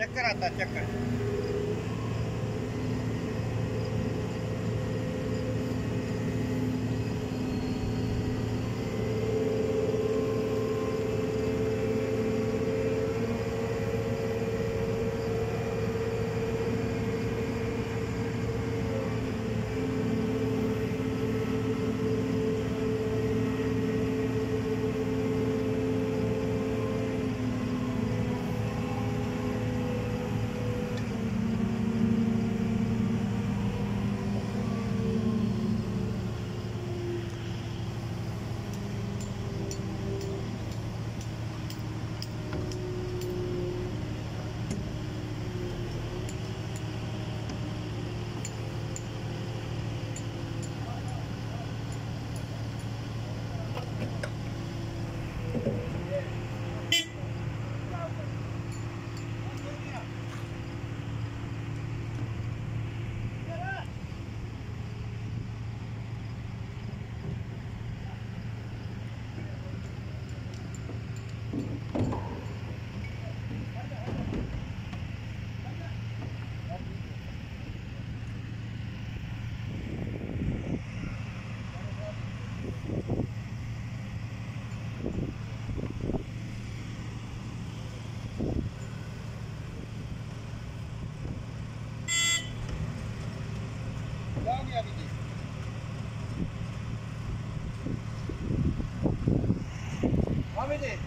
चक्कर आता चक्कर। थोड़े देर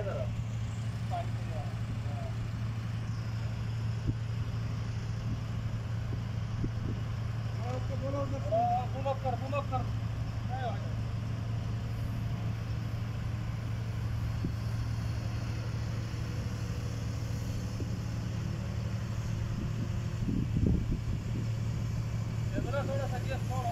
किधर बोलो कर बोलो कर थोड़ा सा थोड़ा